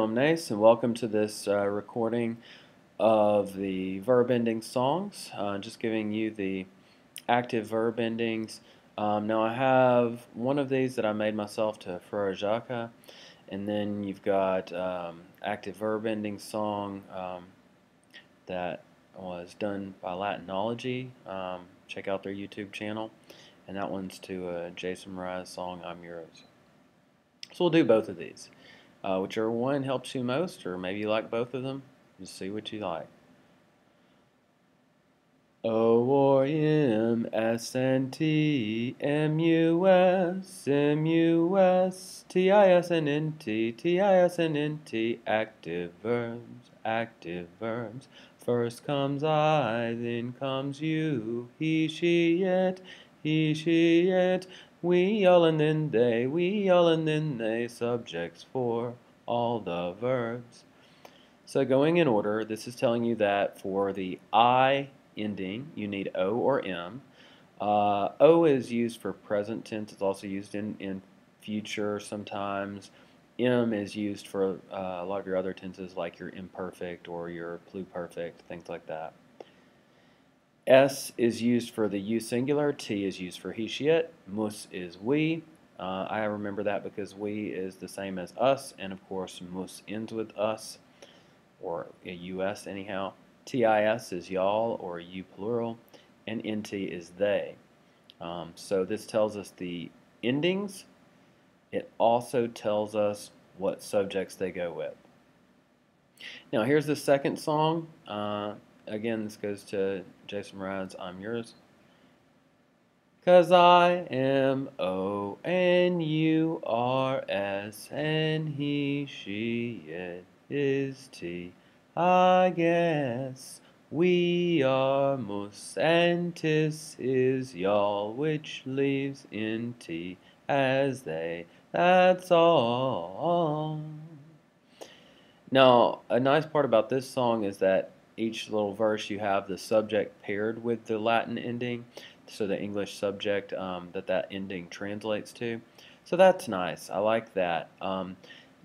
Omnes and welcome to this uh, recording of the verb ending songs. Uh, just giving you the active verb endings. Um, now I have one of these that I made myself to Frere and then you've got um, active verb ending song um, that was done by Latinology. Um, check out their YouTube channel and that one's to a Jason Mraz song I'm Yours. So we'll do both of these. Uh, whichever one helps you most, or maybe you like both of them, just see what you like. O or M S N T M U S M U S T I S N N T T I S N N T active verbs active verbs first comes I then comes you he she it he she it we all and then they, we all and then they, subjects for all the verbs. So going in order, this is telling you that for the I ending, you need O or M. Uh, o is used for present tense. It's also used in, in future sometimes. M is used for uh, a lot of your other tenses like your imperfect or your pluperfect, things like that. S is used for the you singular, T is used for he, she, it, mus is we. Uh, I remember that because we is the same as us, and of course mus ends with us, or a us anyhow. TIS is y'all, or you plural, and NT is they. Um, so this tells us the endings. It also tells us what subjects they go with. Now here's the second song. Uh, again, this goes to Jason Mraz, I'm yours. Cause I am O and you are S and he, she, it is T. I guess we are mus and tis is y'all, which leaves in T as they. That's all. Now, a nice part about this song is that each little verse you have the subject paired with the Latin ending, so the English subject um, that that ending translates to. So that's nice. I like that. Um,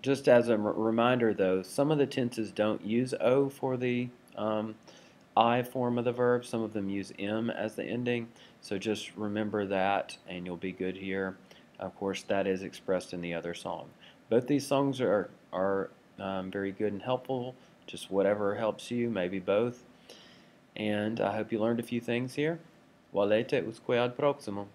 just as a reminder, though, some of the tenses don't use O for the um, I form of the verb. Some of them use M as the ending. So just remember that, and you'll be good here. Of course, that is expressed in the other song. Both these songs are, are um, very good and helpful just whatever helps you, maybe both. And I hope you learned a few things here. Valete usque ad proximo.